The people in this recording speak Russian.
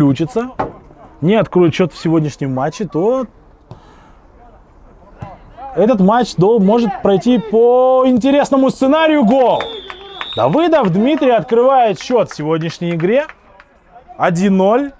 включится, не откроет счет в сегодняшнем матче, то этот матч может пройти по интересному сценарию гол. Давыдов Дмитрий открывает счет в сегодняшней игре. 1-0.